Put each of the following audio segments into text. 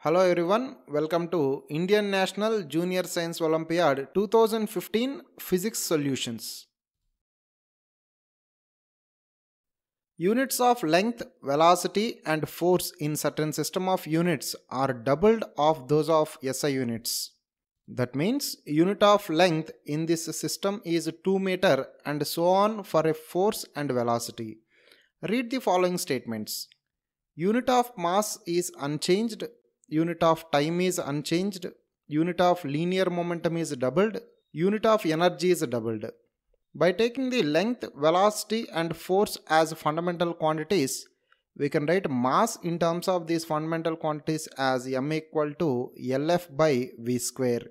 Hello everyone, welcome to Indian National Junior Science Olympiad 2015 Physics Solutions. Units of length, velocity and force in certain system of units are doubled of those of SI units. That means unit of length in this system is 2 meter and so on for a force and velocity. Read the following statements. Unit of mass is unchanged, unit of time is unchanged, unit of linear momentum is doubled, unit of energy is doubled. By taking the length, velocity and force as fundamental quantities, we can write mass in terms of these fundamental quantities as m equal to Lf by v square.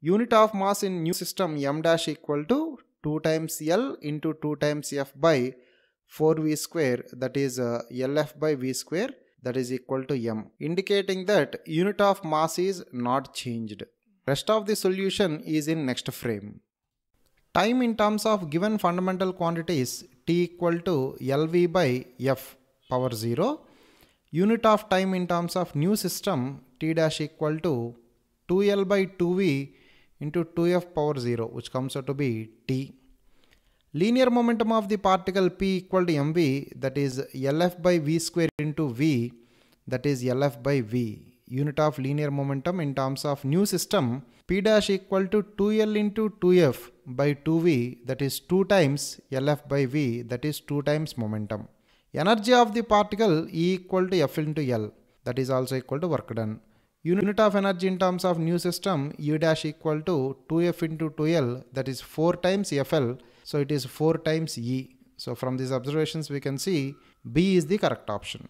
Unit of mass in new system m dash equal to 2 times L into 2 times F by 4v square that is uh, Lf by v square that is equal to m indicating that unit of mass is not changed. Rest of the solution is in next frame. Time in terms of given fundamental quantities t equal to Lv by f power 0. Unit of time in terms of new system t dash equal to 2L by 2v into 2f power 0 which comes out to be t. Linear momentum of the particle p equal to mv that is Lf by v square into v that is Lf by v. Unit of linear momentum in terms of new system p dash equal to 2L into 2f by 2v that is 2 times Lf by v that is 2 times momentum. Energy of the particle E equal to F into L that is also equal to work done. Unit of energy in terms of new system U dash equal to 2F into 2L that is 4 times FL so it is 4 times E. So from these observations we can see B is the correct option.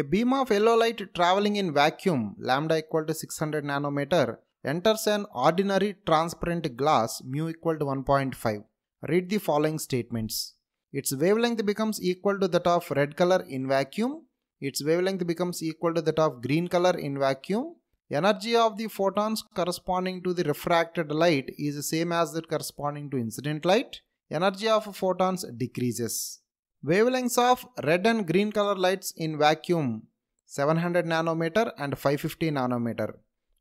A beam of yellow light traveling in vacuum lambda equal to 600 nanometer enters an ordinary transparent glass mu equal to 1.5. Read the following statements. Its wavelength becomes equal to that of red color in vacuum. Its wavelength becomes equal to that of green color in vacuum. Energy of the photons corresponding to the refracted light is the same as that corresponding to incident light. Energy of photons decreases. Wavelengths of red and green color lights in vacuum 700 nanometer and 550 nanometer.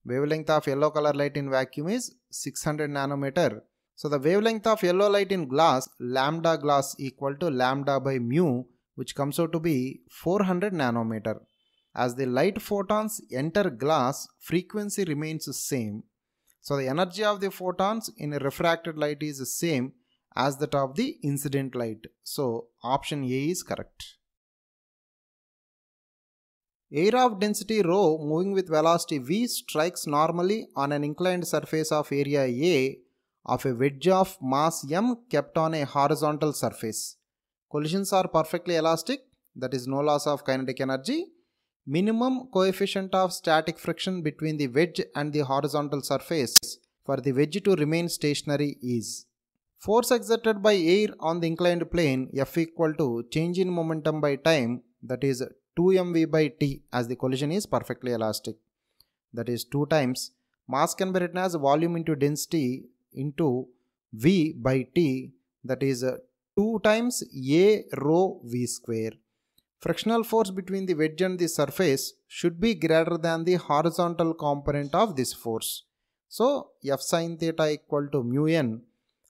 Wavelength of yellow color light in vacuum is 600 nanometer. So the wavelength of yellow light in glass lambda glass equal to lambda by mu which comes out to be 400 nanometer. As the light photons enter glass frequency remains the same. So the energy of the photons in refracted light is the same as that of the incident light. So option A is correct. Air of density rho moving with velocity v strikes normally on an inclined surface of area A of a wedge of mass m kept on a horizontal surface. Collisions are perfectly elastic, that is no loss of kinetic energy. Minimum coefficient of static friction between the wedge and the horizontal surface for the wedge to remain stationary is Force exerted by air on the inclined plane F equal to change in momentum by time that is 2 mv by t as the collision is perfectly elastic. That is 2 times mass can be written as volume into density into v by t that is 2 times a rho v square. Frictional force between the wedge and the surface should be greater than the horizontal component of this force. So F sin theta equal to mu n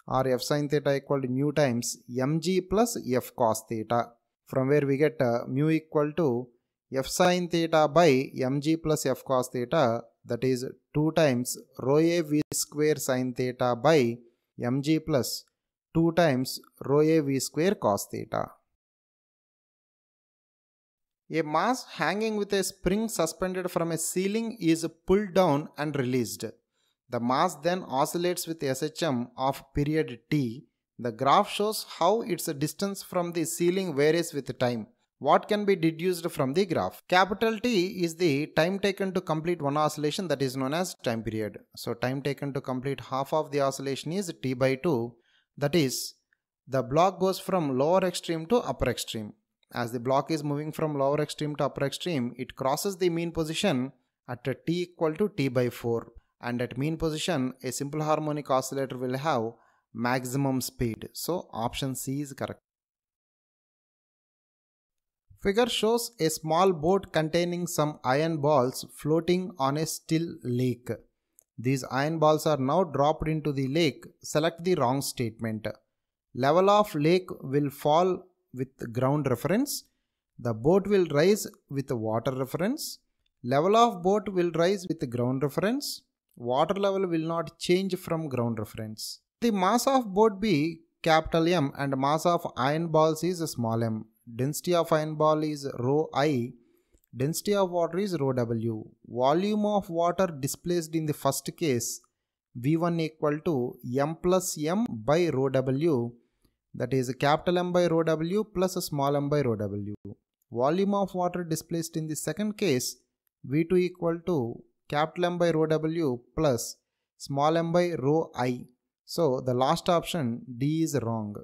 or f sin theta equal to mu times mg plus f cos theta from where we get uh, mu equal to f sin theta by mg plus f cos theta that is 2 times rho a v square sin theta by mg plus 2 times rho a v square cos theta. A mass hanging with a spring suspended from a ceiling is pulled down and released. The mass then oscillates with SHM of period t. The graph shows how its distance from the ceiling varies with time. What can be deduced from the graph? Capital T is the time taken to complete one oscillation that is known as time period. So time taken to complete half of the oscillation is t by 2. That is, the block goes from lower extreme to upper extreme. As the block is moving from lower extreme to upper extreme, it crosses the mean position at t equal to t by 4 and at mean position a simple harmonic oscillator will have maximum speed. So option C is correct. Figure shows a small boat containing some iron balls floating on a still lake. These iron balls are now dropped into the lake. Select the wrong statement. Level of lake will fall with ground reference. The boat will rise with water reference. Level of boat will rise with ground reference. Water level will not change from ground reference. The mass of boat B capital M and mass of iron balls is small m. Density of iron ball is rho i. Density of water is rho w. Volume of water displaced in the first case V1 equal to m plus m by rho w that is capital M by rho w plus small m by rho w. Volume of water displaced in the second case V2 equal to capital M by rho w plus small m by rho i. So the last option D is wrong.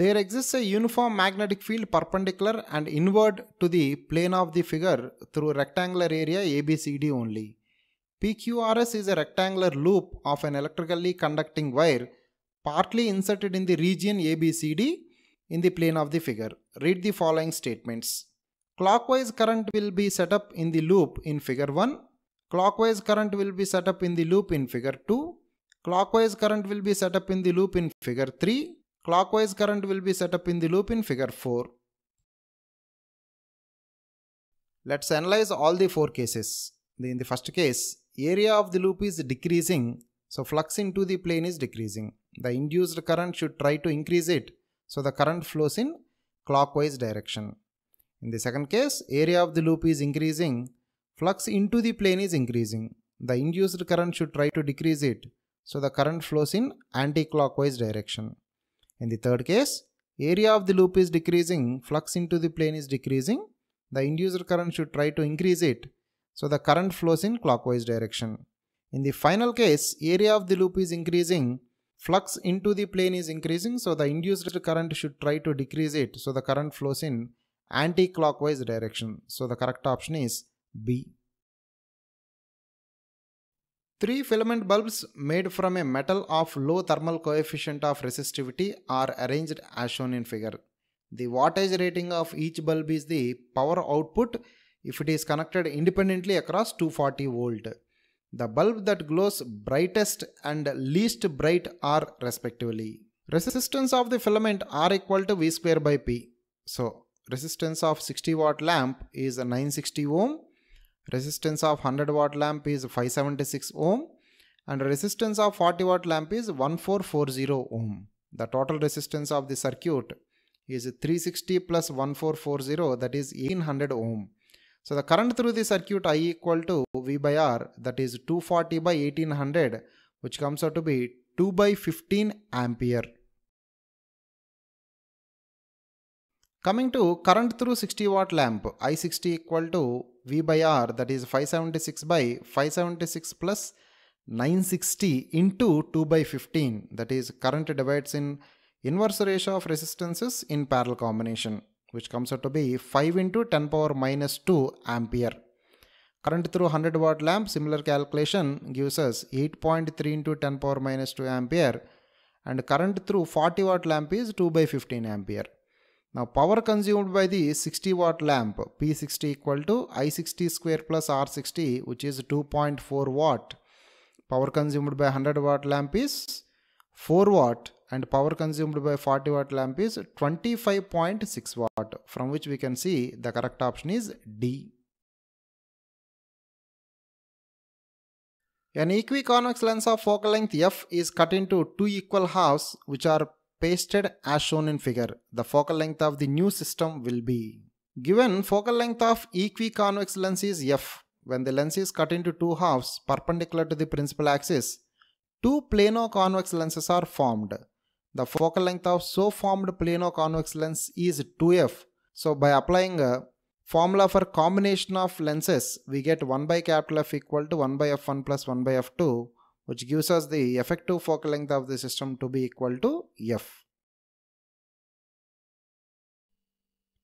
There exists a uniform magnetic field perpendicular and inward to the plane of the figure through rectangular area ABCD only. PQRS is a rectangular loop of an electrically conducting wire partly inserted in the region ABCD in the plane of the figure. Read the following statements. Clockwise current will be set up in the loop in figure 1. Clockwise current will be set up in the loop in figure 2. Clockwise current will be set up in the loop in figure 3. Clockwise current will be set up in the loop in figure 4. Let's analyze all the four cases. In the first case, area of the loop is decreasing, so flux into the plane is decreasing. The induced current should try to increase it, so the current flows in clockwise direction. In the second case, area of the loop is increasing, flux into the plane is increasing. The induced current should try to decrease it, so the current flows in anti-clockwise direction. In the third case, area of the loop is decreasing, flux into the plane is decreasing. The induced current should try to increase it, so the current flows in clockwise direction. In the final case, area of the loop is increasing, flux into the plane is increasing, so the induced current should try to decrease it, so the current flows in anti-clockwise direction. So the correct option is B. Three filament bulbs made from a metal of low thermal coefficient of resistivity are arranged as shown in figure. The wattage rating of each bulb is the power output if it is connected independently across 240 volt. The bulb that glows brightest and least bright are respectively. Resistance of the filament R equal to V square by P. So resistance of 60 watt lamp is 960 ohm resistance of 100 watt lamp is 576 ohm and resistance of 40 watt lamp is 1440 ohm. The total resistance of the circuit is 360 plus 1440 that is 1800 ohm. So the current through the circuit I equal to V by R that is 240 by 1800 which comes out to be 2 by 15 ampere. Coming to current through 60 watt lamp I60 equal to V by R that is 576 by 576 plus 960 into 2 by 15 that is current divides in inverse ratio of resistances in parallel combination which comes out to be 5 into 10 power minus 2 ampere. Current through 100 watt lamp similar calculation gives us 8.3 into 10 power minus 2 ampere and current through 40 watt lamp is 2 by 15 ampere. Now power consumed by the 60 watt lamp P60 equal to I60 square plus R60 which is 2.4 watt. Power consumed by 100 watt lamp is 4 watt and power consumed by 40 watt lamp is 25.6 watt from which we can see the correct option is D. An equiconvex lens of focal length f is cut into two equal halves which are pasted as shown in figure. The focal length of the new system will be given focal length of equiconvex lens is f. When the lens is cut into two halves perpendicular to the principal axis, two plano-convex lenses are formed. The focal length of so formed plano-convex lens is 2f. So by applying a formula for combination of lenses, we get 1 by capital F equal to 1 by f1 plus 1 by f2 which gives us the effective focal length of the system to be equal to f.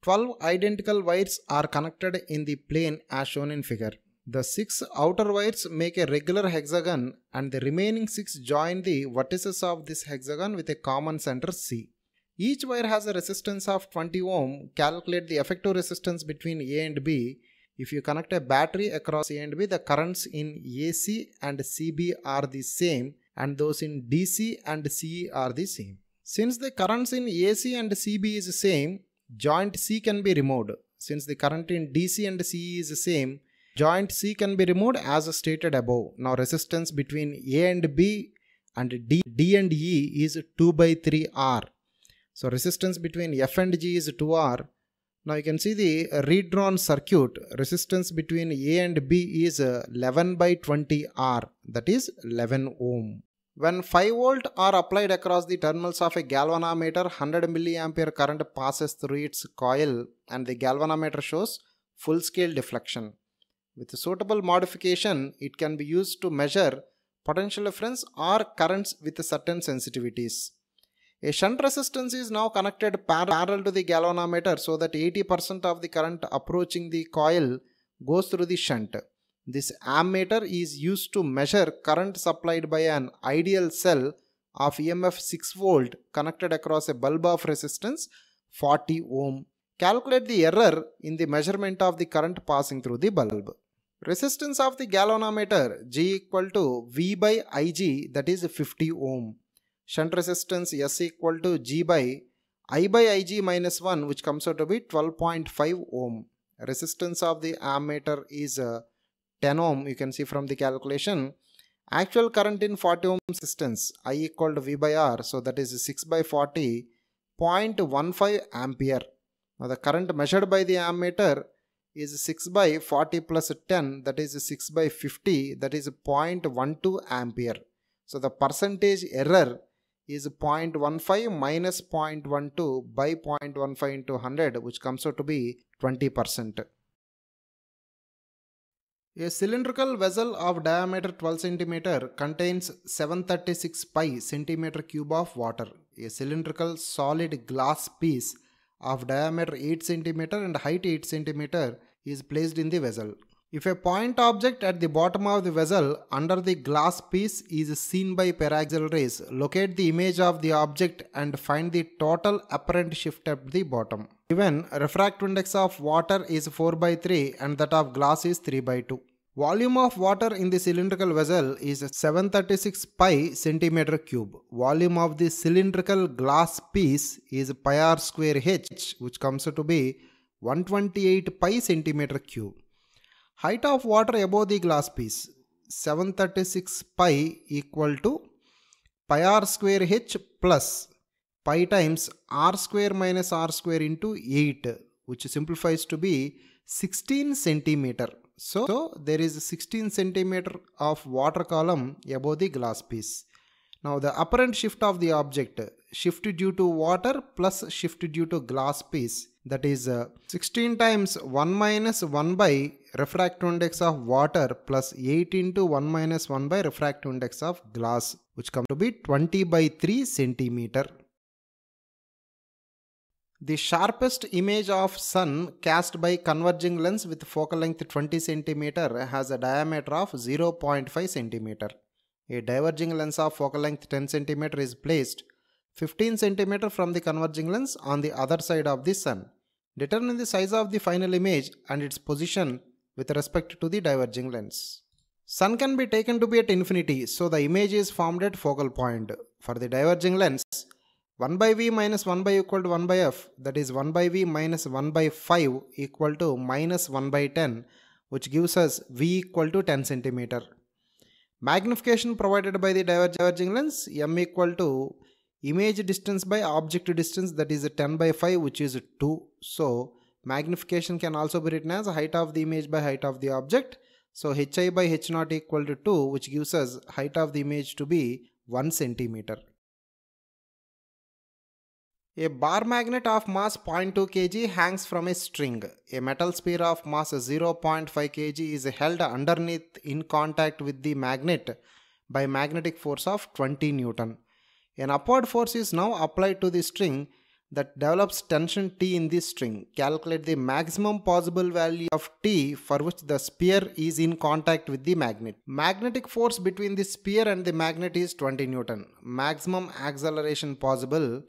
12 identical wires are connected in the plane as shown in figure. The 6 outer wires make a regular hexagon and the remaining 6 join the vertices of this hexagon with a common center C. Each wire has a resistance of 20 ohm. Calculate the effective resistance between A and B. If you connect a battery across A and B, the currents in AC and CB are the same and those in DC and CE are the same. Since the currents in AC and CB is the same, joint C can be removed. Since the current in DC and CE is the same, joint C can be removed as stated above. Now resistance between A and B and D, D and E is 2 by 3 R. So resistance between F and G is 2R. Now you can see the redrawn circuit resistance between A and B is 11 by 20 R that is 11 ohm. When 5 volt are applied across the terminals of a galvanometer 100 milliampere current passes through its coil and the galvanometer shows full scale deflection. With suitable modification it can be used to measure potential difference or currents with certain sensitivities. A shunt resistance is now connected parallel to the galvanometer so that 80% of the current approaching the coil goes through the shunt. This ammeter is used to measure current supplied by an ideal cell of EMF 6 volt connected across a bulb of resistance 40 ohm. Calculate the error in the measurement of the current passing through the bulb. Resistance of the galvanometer G equal to V by Ig that is 50 ohm shunt resistance S equal to G by I by Ig minus 1 which comes out to be 12.5 ohm. Resistance of the ammeter is uh, 10 ohm you can see from the calculation. Actual current in 40 ohm resistance I equal to V by R so that is 6 by 40 0.15 ampere. Now the current measured by the ammeter is 6 by 40 plus 10 that is 6 by 50 that is 0.12 ampere. So the percentage error is 0.15 minus 0.12 by 0.15 into 100 which comes out to be 20%. A cylindrical vessel of diameter 12 cm contains 736 pi centimeter cube of water. A cylindrical solid glass piece of diameter 8 cm and height 8 cm is placed in the vessel. If a point object at the bottom of the vessel under the glass piece is seen by paraxial rays, locate the image of the object and find the total apparent shift at the bottom. Given refractive index of water is 4 by 3 and that of glass is 3 by 2. Volume of water in the cylindrical vessel is 736 pi centimeter cube. Volume of the cylindrical glass piece is pi r square h which comes to be 128 pi centimeter cube. Height of water above the glass piece 736 pi equal to pi r square h plus pi times r square minus r square into 8 which simplifies to be 16 centimeter. So, so there is 16 centimeter of water column above the glass piece. Now the apparent shift of the object shift due to water plus shift due to glass piece that is uh, 16 times 1 minus 1 by refractive index of water plus 8 into 1 minus 1 by refractive index of glass which come to be 20 by 3 centimeter. The sharpest image of sun cast by converging lens with focal length 20 centimeter has a diameter of 0.5 cm. A diverging lens of focal length 10 cm is placed 15 cm from the converging lens on the other side of the sun. Determine the size of the final image and its position with respect to the diverging lens. Sun can be taken to be at infinity, so the image is formed at focal point. For the diverging lens, 1 by v minus 1 by equal to 1 by f, that is 1 by v minus 1 by 5 equal to minus 1 by 10, which gives us v equal to 10 centimeter. Magnification provided by the diverging lens, m equal to image distance by object distance, that is 10 by 5, which is 2. So, Magnification can also be written as height of the image by height of the object. So hi by h naught equal to 2 which gives us height of the image to be 1 centimeter. A bar magnet of mass 0.2 kg hangs from a string. A metal sphere of mass 0.5 kg is held underneath in contact with the magnet by magnetic force of 20 Newton. An upward force is now applied to the string that develops tension T in this string. Calculate the maximum possible value of T for which the sphere is in contact with the magnet. Magnetic force between the sphere and the magnet is 20 Newton. Maximum acceleration possible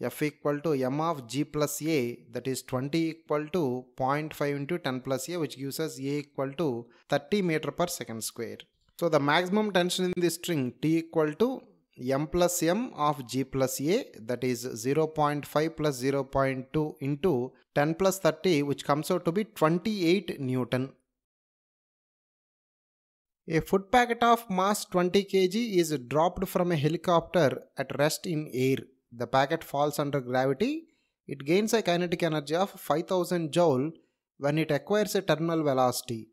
F equal to m of g plus a that is 20 equal to 0.5 into 10 plus a which gives us a equal to 30 meter per second square. So the maximum tension in the string T equal to m plus m of g plus a that is 0.5 plus 0.2 into 10 plus 30 which comes out to be 28 Newton. A foot packet of mass 20 kg is dropped from a helicopter at rest in air the packet falls under gravity, it gains a kinetic energy of 5000 joule when it acquires a terminal velocity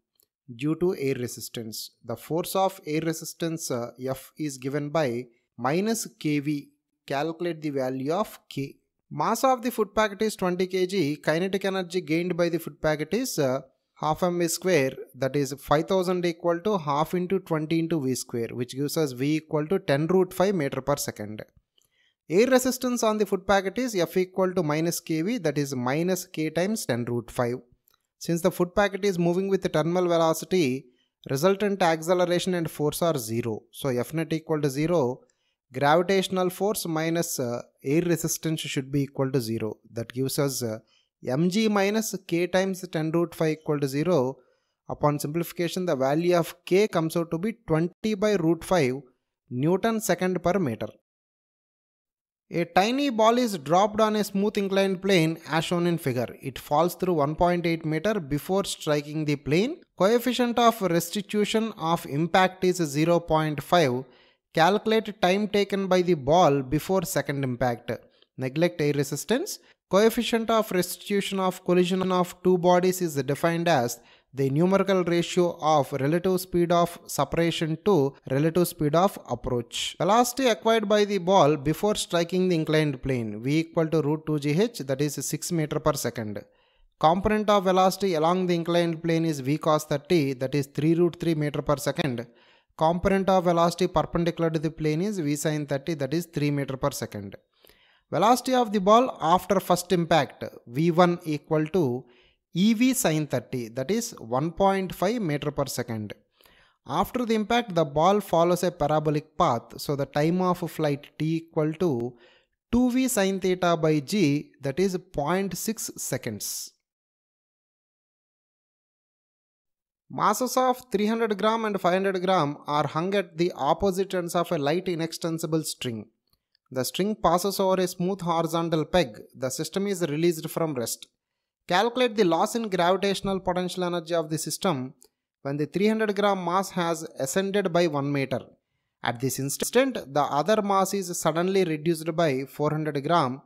due to air resistance. The force of air resistance uh, F is given by minus kV. Calculate the value of K. Mass of the foot packet is 20 kg. Kinetic energy gained by the foot packet is uh, half mv square that is 5000 equal to half into 20 into v square which gives us v equal to 10 root 5 meter per second. Air resistance on the foot packet is F equal to minus kV that is minus k times 10 root 5. Since the foot packet is moving with the terminal velocity, resultant acceleration and force are 0. So F net equal to 0, gravitational force minus uh, air resistance should be equal to 0. That gives us uh, mg minus k times 10 root 5 equal to 0. Upon simplification, the value of k comes out to be 20 by root 5 Newton second per meter. A tiny ball is dropped on a smooth inclined plane as shown in figure. It falls through 1.8 meter before striking the plane. Coefficient of restitution of impact is 0.5. Calculate time taken by the ball before second impact. Neglect air resistance. Coefficient of restitution of collision of two bodies is defined as the numerical ratio of relative speed of separation to relative speed of approach. Velocity acquired by the ball before striking the inclined plane v equal to root 2 gh that is 6 meter per second. Component of velocity along the inclined plane is v cos 30 that is 3 root 3 meter per second. Component of velocity perpendicular to the plane is v sin 30 that is 3 meter per second. Velocity of the ball after first impact v1 equal to EV sin 30 that is 1.5 meter per second. After the impact the ball follows a parabolic path so the time of flight t equal to 2v sin theta by g that is 0.6 seconds. Masses of 300 gram and 500 gram are hung at the opposite ends of a light inextensible string. The string passes over a smooth horizontal peg. The system is released from rest. Calculate the loss in gravitational potential energy of the system when the 300 gram mass has ascended by 1 meter. At this instant, the other mass is suddenly reduced by 400 gram.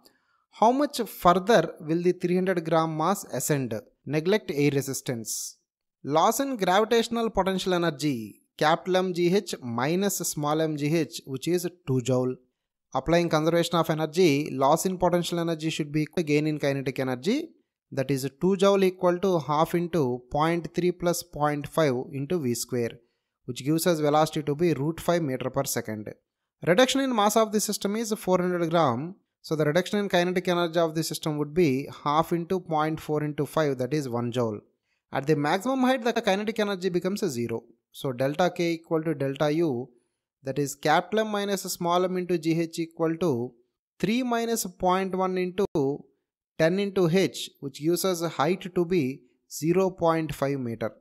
How much further will the 300 gram mass ascend? Neglect air resistance. Loss in gravitational potential energy capital mgh minus small mgh which is 2 joule. Applying conservation of energy, loss in potential energy should be gain in kinetic energy that is 2 joule equal to half into 0.3 plus 0.5 into v square which gives us velocity to be root 5 meter per second. Reduction in mass of the system is 400 gram. So the reduction in kinetic energy of the system would be half into 0.4 into 5 that is 1 joule. At the maximum height the kinetic energy becomes a 0. So delta k equal to delta u that is capital M minus small m into gh equal to 3 minus 0.1 into 10 into h which gives us a height to be 0.5 meter.